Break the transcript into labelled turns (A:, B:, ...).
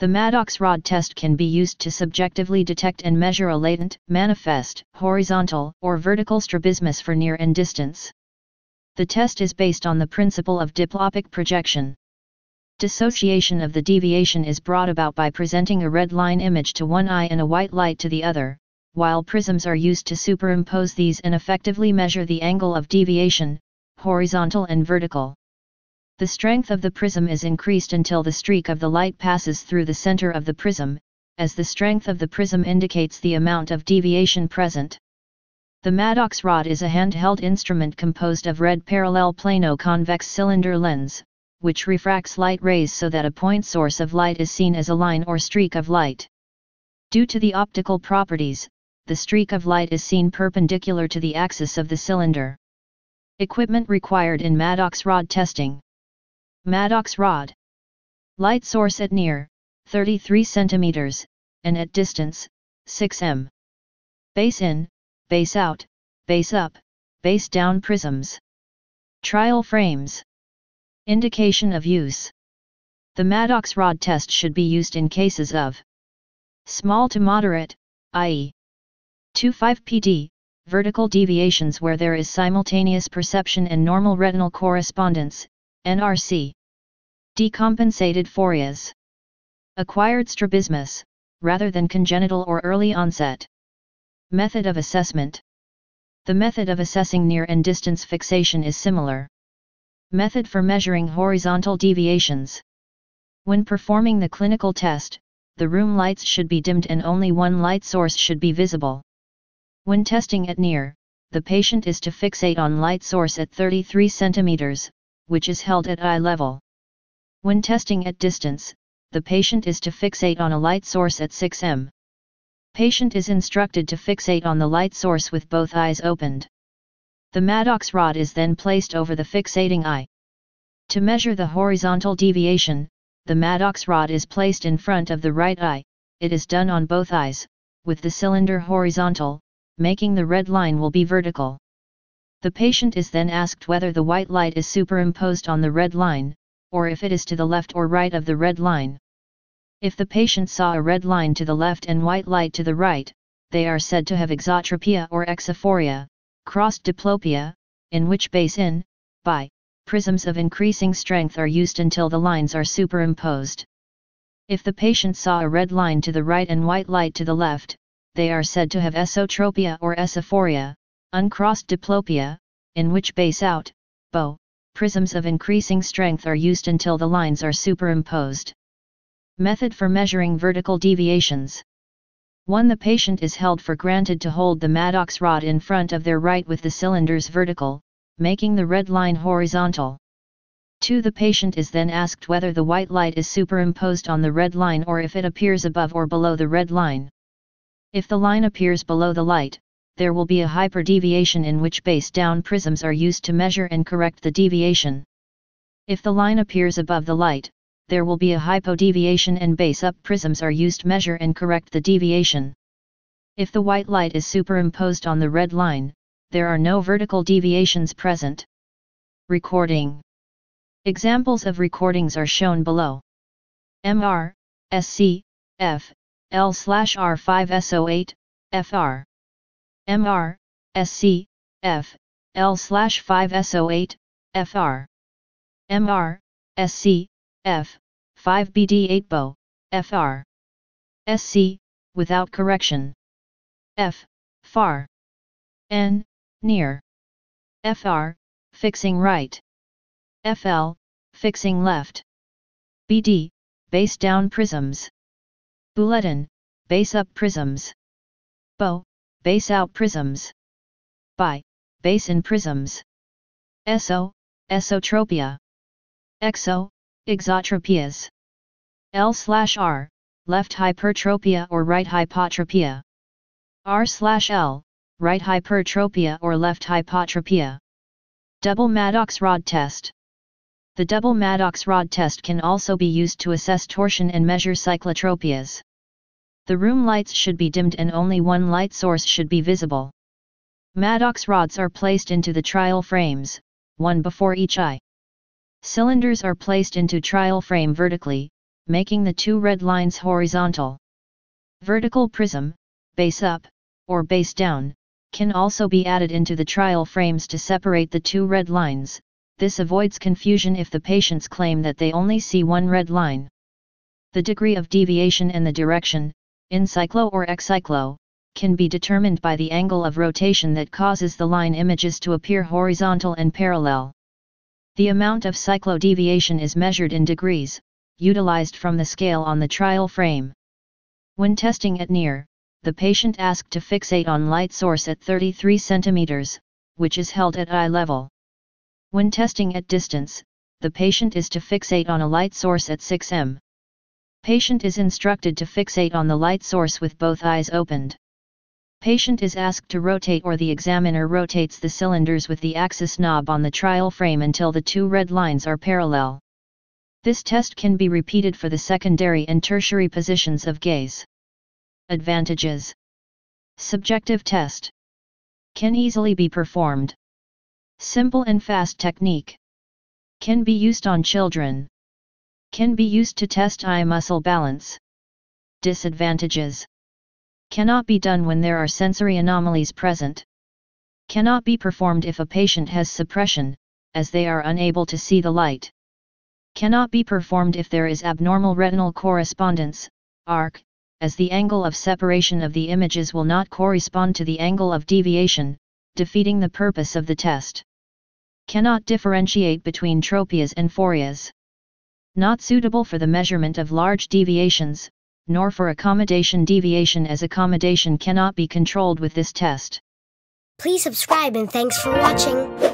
A: The Maddox rod test can be used to subjectively detect and measure a latent, manifest, horizontal, or vertical strabismus for near and distance. The test is based on the principle of diplopic projection. Dissociation of the deviation is brought about by presenting a red line image to one eye and a white light to the other, while prisms are used to superimpose these and effectively measure the angle of deviation, horizontal and vertical. The strength of the prism is increased until the streak of the light passes through the center of the prism, as the strength of the prism indicates the amount of deviation present. The Maddox rod is a handheld instrument composed of red parallel plano-convex cylinder lens, which refracts light rays so that a point source of light is seen as a line or streak of light. Due to the optical properties, the streak of light is seen perpendicular to the axis of the cylinder. Equipment required in Maddox rod testing. Maddox rod. Light source at near, 33 cm, and at distance, 6 m. Base in, base out, base up, base down prisms. Trial frames. Indication of use. The Maddox rod test should be used in cases of small to moderate, i.e. 25 pd, vertical deviations where there is simultaneous perception and normal retinal correspondence, NRC. Decompensated phorias. Acquired strabismus, rather than congenital or early onset. Method of assessment. The method of assessing near and distance fixation is similar. Method for measuring horizontal deviations. When performing the clinical test, the room lights should be dimmed and only one light source should be visible. When testing at near, the patient is to fixate on light source at 33 cm, which is held at eye level. When testing at distance, the patient is to fixate on a light source at 6 m. Patient is instructed to fixate on the light source with both eyes opened. The Maddox rod is then placed over the fixating eye. To measure the horizontal deviation, the Maddox rod is placed in front of the right eye, it is done on both eyes, with the cylinder horizontal, making the red line will be vertical. The patient is then asked whether the white light is superimposed on the red line, or if it is to the left or right of the red line. If the patient saw a red line to the left and white light to the right, they are said to have exotropia or exophoria, crossed diplopia, in which base in, by, prisms of increasing strength are used until the lines are superimposed. If the patient saw a red line to the right and white light to the left, they are said to have esotropia or esophoria, uncrossed diplopia, in which base out, bow, prisms of increasing strength are used until the lines are superimposed. Method for measuring vertical deviations. 1. The patient is held for granted to hold the Maddox rod in front of their right with the cylinders vertical, making the red line horizontal. 2. The patient is then asked whether the white light is superimposed on the red line or if it appears above or below the red line. If the line appears below the light, there will be a hyperdeviation in which base down prisms are used to measure and correct the deviation. If the line appears above the light, there will be a hypodeviation and base up prisms are used to measure and correct the deviation. If the white light is superimposed on the red line, there are no vertical deviations present. Recording Examples of recordings are shown below. MR, SC, F, L R5SO8, FR. MR, SC, F, L 5SO8, FR. MR, SC, F, 5BD8 BO, FR. SC, without correction. F, far. N, near. FR, fixing right. FL, fixing left. BD, base down prisms. Bulletin, base up prisms. BO, base out prisms. By, base in prisms. SO, esotropia. EXO, exotropias. L slash R, left hypertropia or right hypotropia. R slash L, right hypertropia or left hypotropia. Double Maddox rod test. The double Maddox rod test can also be used to assess torsion and measure cyclotropias. The room lights should be dimmed and only one light source should be visible. Maddox rods are placed into the trial frames, one before each eye. Cylinders are placed into trial frame vertically, making the two red lines horizontal. Vertical prism, base up, or base down, can also be added into the trial frames to separate the two red lines, this avoids confusion if the patients claim that they only see one red line. The degree of deviation and the direction, in cyclo or excyclo, can be determined by the angle of rotation that causes the line images to appear horizontal and parallel. The amount of cyclodeviation is measured in degrees, utilized from the scale on the trial frame. When testing at near, the patient asked to fixate on light source at 33 cm, which is held at eye level. When testing at distance, the patient is to fixate on a light source at 6 m. Patient is instructed to fixate on the light source with both eyes opened. Patient is asked to rotate or the examiner rotates the cylinders with the axis knob on the trial frame until the two red lines are parallel. This test can be repeated for the secondary and tertiary positions of gaze. Advantages Subjective test can easily be performed. Simple and fast technique can be used on children. Can be used to test eye muscle balance. Disadvantages Cannot be done when there are sensory anomalies present. Cannot be performed if a patient has suppression, as they are unable to see the light. Cannot be performed if there is abnormal retinal correspondence, ARC, as the angle of separation of the images will not correspond to the angle of deviation, defeating the purpose of the test. Cannot differentiate between tropias and phorias. Not suitable for the measurement of large deviations, nor for accommodation deviation as accommodation cannot be controlled with this test.
B: Please subscribe and thanks for watching.